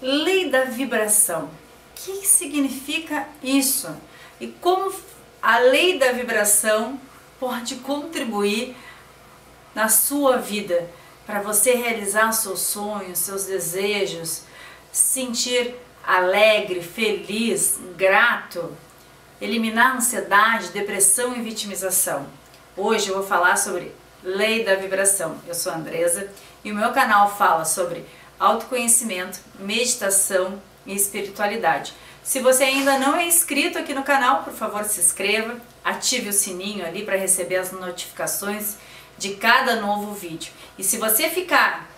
Lei da vibração. O que significa isso? E como a lei da vibração pode contribuir na sua vida para você realizar seus sonhos, seus desejos, sentir alegre, feliz, grato, eliminar ansiedade, depressão e vitimização. Hoje eu vou falar sobre lei da vibração. Eu sou a Andresa e o meu canal fala sobre autoconhecimento, meditação e espiritualidade. Se você ainda não é inscrito aqui no canal, por favor se inscreva, ative o sininho ali para receber as notificações de cada novo vídeo. E se você ficar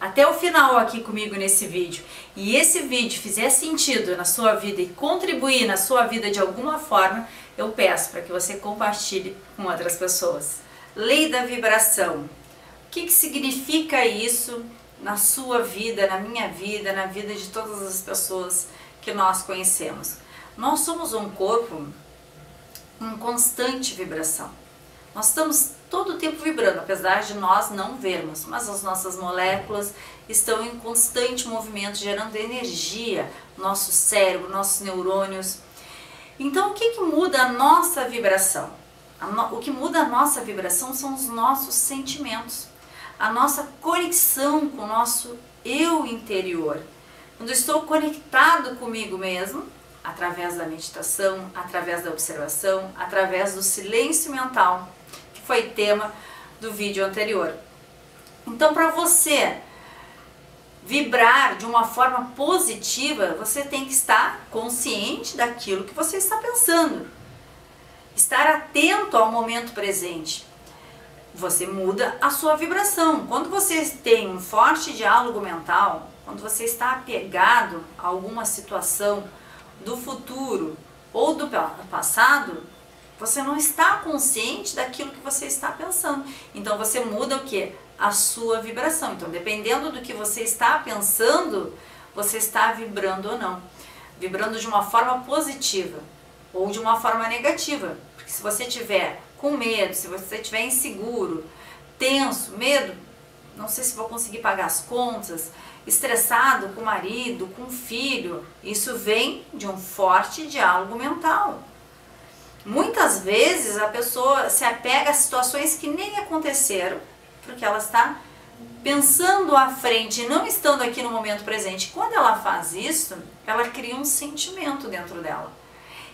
até o final aqui comigo nesse vídeo e esse vídeo fizer sentido na sua vida e contribuir na sua vida de alguma forma, eu peço para que você compartilhe com outras pessoas. Lei da vibração. O que, que significa isso na sua vida, na minha vida, na vida de todas as pessoas que nós conhecemos? Nós somos um corpo em constante vibração. Nós estamos todo o tempo vibrando, apesar de nós não vermos, mas as nossas moléculas estão em constante movimento, gerando energia, nosso cérebro, nossos neurônios. Então, o que, que muda a nossa vibração? O que muda a nossa vibração são os nossos sentimentos, a nossa conexão com o nosso eu interior. Quando estou conectado comigo mesmo, através da meditação, através da observação, através do silêncio mental, que foi tema do vídeo anterior. Então, para você vibrar de uma forma positiva, você tem que estar consciente daquilo que você está pensando. Estar atento ao momento presente. Você muda a sua vibração. Quando você tem um forte diálogo mental, quando você está apegado a alguma situação do futuro ou do passado, você não está consciente daquilo que você está pensando. Então você muda o que? A sua vibração. Então, dependendo do que você está pensando, você está vibrando ou não. Vibrando de uma forma positiva ou de uma forma negativa. Porque se você tiver com medo, se você estiver inseguro, tenso, medo, não sei se vou conseguir pagar as contas, estressado com o marido, com o filho, isso vem de um forte diálogo mental. Muitas vezes a pessoa se apega a situações que nem aconteceram, porque ela está pensando à frente, não estando aqui no momento presente. Quando ela faz isso, ela cria um sentimento dentro dela.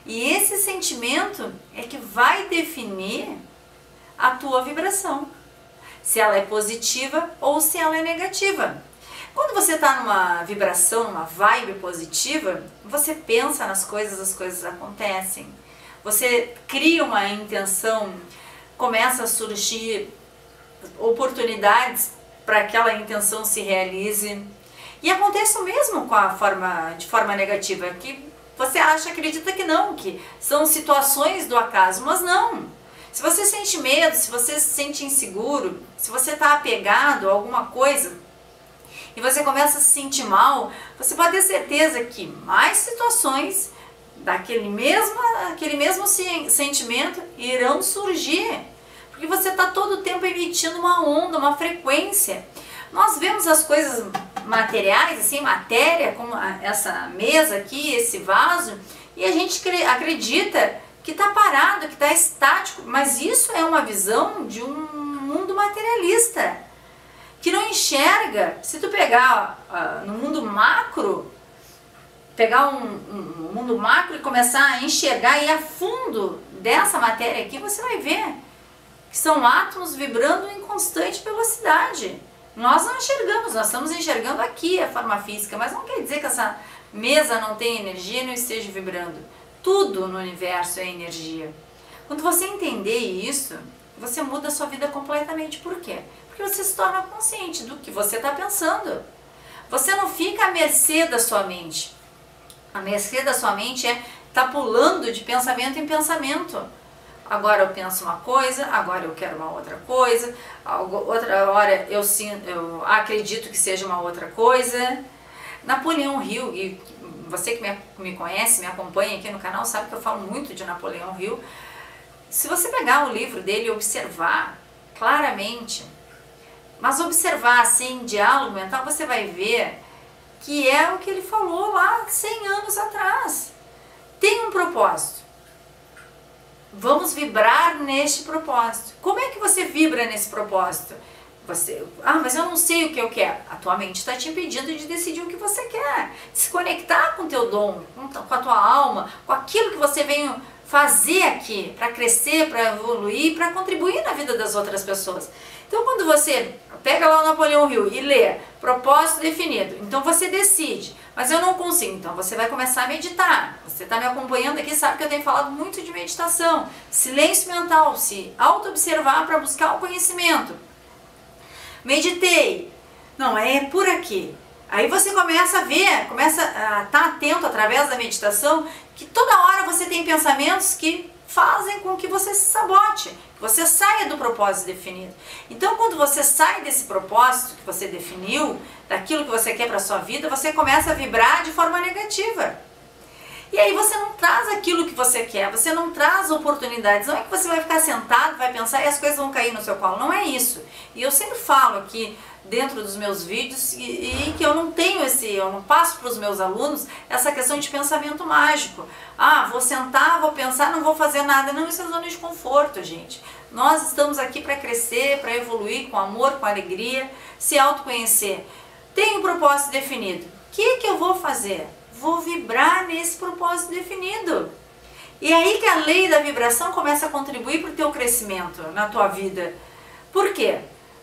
E esse sentimento é que vai definir a tua vibração. Se ela é positiva ou se ela é negativa. Quando você está numa vibração, numa vibe positiva, você pensa nas coisas, as coisas acontecem você cria uma intenção, começa a surgir oportunidades para aquela intenção se realize. E acontece o mesmo com a forma de forma negativa, que você acha, acredita que não, que são situações do acaso, mas não. Se você sente medo, se você se sente inseguro, se você está apegado a alguma coisa e você começa a se sentir mal, você pode ter certeza que mais situações daquele mesmo, aquele mesmo sentimento irão surgir. Porque você está todo o tempo emitindo uma onda, uma frequência. Nós vemos as coisas materiais, assim, matéria, como essa mesa aqui, esse vaso, e a gente acredita que está parado, que está estático, mas isso é uma visão de um mundo materialista, que não enxerga. Se tu pegar uh, no mundo macro, pegar um, um, mundo macro e começar a enxergar e a fundo dessa matéria aqui, você vai ver que são átomos vibrando em constante velocidade. Nós não enxergamos, nós estamos enxergando aqui a forma física, mas não quer dizer que essa mesa não tenha energia e não esteja vibrando. Tudo no universo é energia. Quando você entender isso, você muda a sua vida completamente. Por quê? Porque você se torna consciente do que você está pensando. Você não fica à mercê da sua mente. A mercê da sua mente é tá pulando de pensamento em pensamento. Agora eu penso uma coisa, agora eu quero uma outra coisa, outra hora eu, eu acredito que seja uma outra coisa. Napoleão Hill, e você que me, me conhece, me acompanha aqui no canal, sabe que eu falo muito de Napoleão Hill. Se você pegar o livro dele e observar claramente, mas observar assim, diálogo mental, você vai ver que é o que ele falou lá 100 anos atrás. Tem um propósito. Vamos vibrar neste propósito. Como é que você vibra nesse propósito? Você, ah, mas eu não sei o que eu quero. A tua mente está te impedindo de decidir o que você quer. De se conectar com o teu dom, com a tua alma, com aquilo que você veio fazer aqui para crescer, para evoluir, para contribuir na vida das outras pessoas. Então, quando você pega lá o Napoleão Hill e lê propósito definido, então você decide, mas eu não consigo, então você vai começar a meditar. Você está me acompanhando aqui, sabe que eu tenho falado muito de meditação, silêncio mental, se auto-observar para buscar o conhecimento. Meditei. Não, é por aqui. Aí você começa a ver, começa a estar tá atento através da meditação, que toda hora você tem pensamentos que fazem com que você se sabote, que você saia do propósito definido. Então, quando você sai desse propósito que você definiu, daquilo que você quer para sua vida, você começa a vibrar de forma negativa. E aí você não traz aquilo que você quer, você não traz oportunidades. Não é que você vai ficar sentado, vai pensar e as coisas vão cair no seu colo. Não é isso. E eu sempre falo aqui dentro dos meus vídeos e, e que eu não tenho esse, eu não passo para os meus alunos essa questão de pensamento mágico. Ah, vou sentar, vou pensar, não vou fazer nada. Não, isso é zona de conforto, gente. Nós estamos aqui para crescer, para evoluir com amor, com alegria, se autoconhecer. Tem um propósito definido. O que, que eu vou fazer? Vou vibrar nesse propósito definido. E é aí que a lei da vibração começa a contribuir para o teu crescimento na tua vida. Por quê?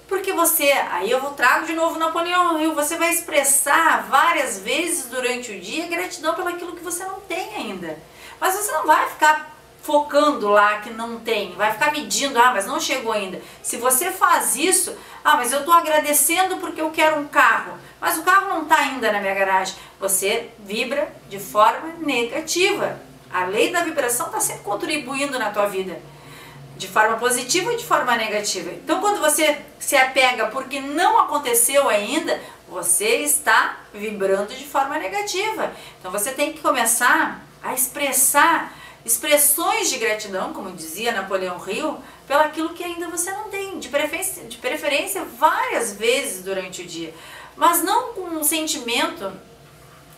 Porque você, aí eu vou trago de novo Napoleão Hill, você vai expressar várias vezes durante o dia gratidão pelo aquilo que você não tem ainda. Mas você não vai ficar focando lá que não tem, vai ficar medindo, ah, mas não chegou ainda. Se você faz isso, ah, mas eu estou agradecendo porque eu quero um carro, mas o carro não está ainda na minha garagem. Você vibra de forma negativa. A lei da vibração está sempre contribuindo na tua vida, de forma positiva ou de forma negativa. Então, quando você se apega porque não aconteceu ainda, você está vibrando de forma negativa. Então, você tem que começar a expressar expressões de gratidão, como dizia Napoleão Hill, pelo aquilo que ainda você não tem, de preferência, de preferência várias vezes durante o dia, mas não com um sentimento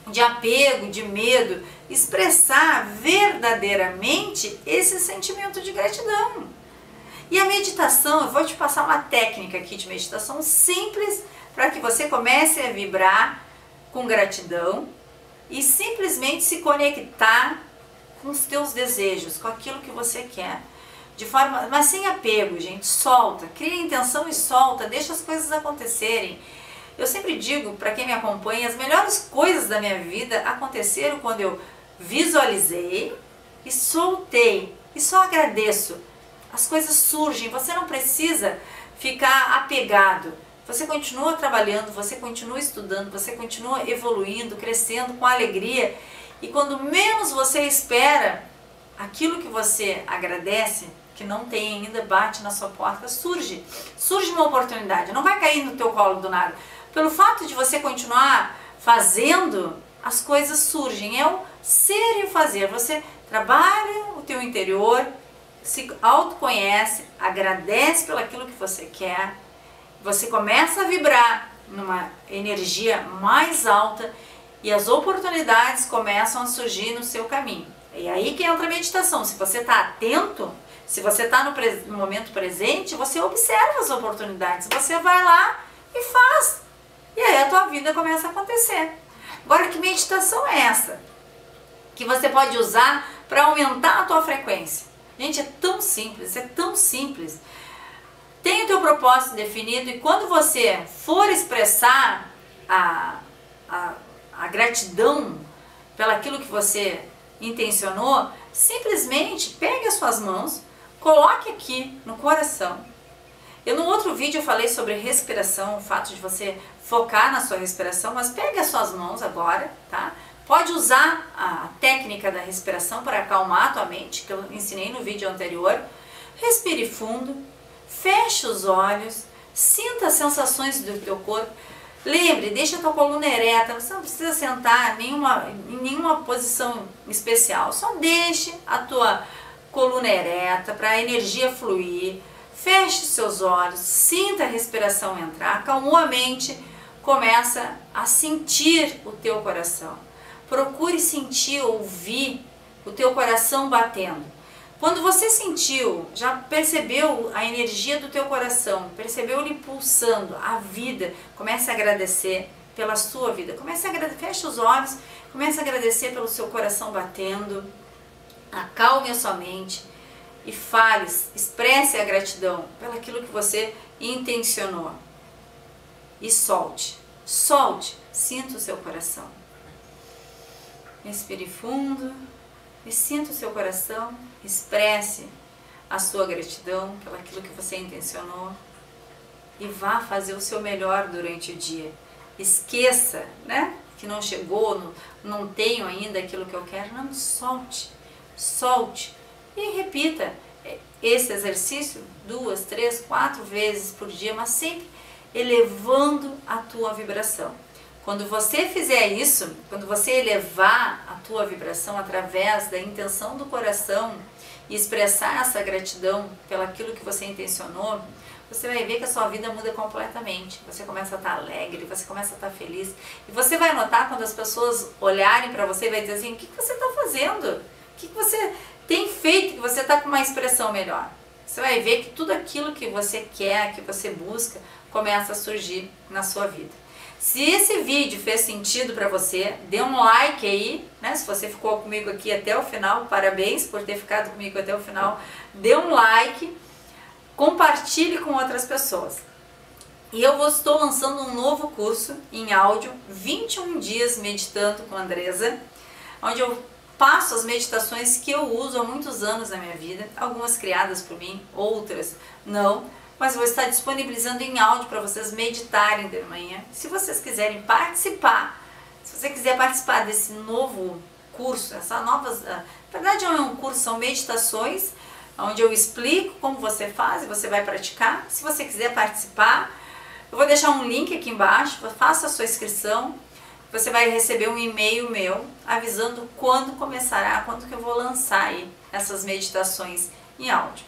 de apego, de medo, expressar verdadeiramente esse sentimento de gratidão. E a meditação, eu vou te passar uma técnica aqui de meditação simples para que você comece a vibrar com gratidão e simplesmente se conectar com os teus desejos, com aquilo que você quer. De forma, mas sem apego, gente, solta, cria intenção e solta, deixa as coisas acontecerem. Eu sempre digo para quem me acompanha, as melhores coisas da minha vida aconteceram quando eu visualizei e soltei e só agradeço. As coisas surgem, você não precisa ficar apegado. Você continua trabalhando, você continua estudando, você continua evoluindo, crescendo com alegria e quando menos você espera, aquilo que você agradece, que não tem ainda, bate na sua porta, surge. Surge uma oportunidade, não vai cair no teu colo do nada. Pelo fato de você continuar fazendo, as coisas surgem. É o ser e o fazer. Você trabalha o teu interior, se autoconhece, agradece pelo aquilo que você quer, você começa a vibrar numa energia mais alta e as oportunidades começam a surgir no seu caminho. E aí que entra a meditação. Se você está atento, se você está no, no, momento presente, você observa as oportunidades, você vai lá e faz. E aí a tua vida começa a acontecer. Agora, que meditação é essa? Que você pode usar para aumentar a tua frequência. Gente, é tão simples, é tão simples. Tem o teu propósito definido e quando você for expressar a, a a gratidão pelaquilo que você intencionou, simplesmente pegue as suas mãos, coloque aqui no coração. Eu no outro vídeo eu falei sobre respiração, o fato de você focar na sua respiração, mas pegue as suas mãos agora, tá? Pode usar a técnica da respiração para acalmar a tua mente, que eu ensinei no vídeo anterior. Respire fundo, feche os olhos, sinta as sensações do teu corpo. Lembre, deixa a tua coluna ereta, você não precisa sentar nenhuma, em nenhuma posição especial, só deixe a tua coluna ereta para a energia fluir, feche seus olhos, sinta a respiração entrar, acalmou a mente, começa a sentir o teu coração. Procure sentir, ouvir o teu coração batendo. Quando você sentiu, já percebeu a energia do teu coração, percebeu ele pulsando, a vida, comece a agradecer pela sua vida. Comece a agradecer, feche os olhos, comece a agradecer pelo seu coração batendo. Acalme a sua mente e fale, expresse a gratidão pelo aquilo que você intencionou. E solte, solte, sinta o seu coração. Respire fundo e sinta o seu coração, expresse a sua gratidão pelo aquilo que você intencionou e vá fazer o seu melhor durante o dia. Esqueça, né, que não chegou, não, não tenho ainda aquilo que eu quero, não, solte, solte e repita esse exercício duas, três, quatro vezes por dia, mas sempre elevando a tua vibração. Quando você fizer isso, quando você elevar a tua vibração através da intenção do coração e expressar essa gratidão pelaquilo que você intencionou, você vai ver que a sua vida muda completamente. Você começa a estar alegre, você começa a estar feliz. E você vai notar quando as pessoas olharem para você e vai dizer assim, o que, você está fazendo? O que você tem feito que você está com uma expressão melhor? Você vai ver que tudo aquilo que você quer, que você busca, começa a surgir na sua vida. Se esse vídeo fez sentido para você, dê um like aí, né? Se você ficou comigo aqui até o final, parabéns por ter ficado comigo até o final. Dê um like, compartilhe com outras pessoas. E eu vou, estou lançando um novo curso em áudio, 21 dias meditando com a Andresa, onde eu passo as meditações que eu uso há muitos anos na minha vida, algumas criadas por mim, outras não mas vou estar disponibilizando em áudio para vocês meditarem de manhã. Se vocês quiserem participar, se você quiser participar desse novo curso, essa novas, ah, na verdade é um curso, são meditações, onde eu explico como você faz e você vai praticar. Se você quiser participar, eu vou deixar um link aqui embaixo, faça a sua inscrição. Você vai receber um e-mail meu avisando quando começará, quando que eu vou lançar aí essas meditações em áudio.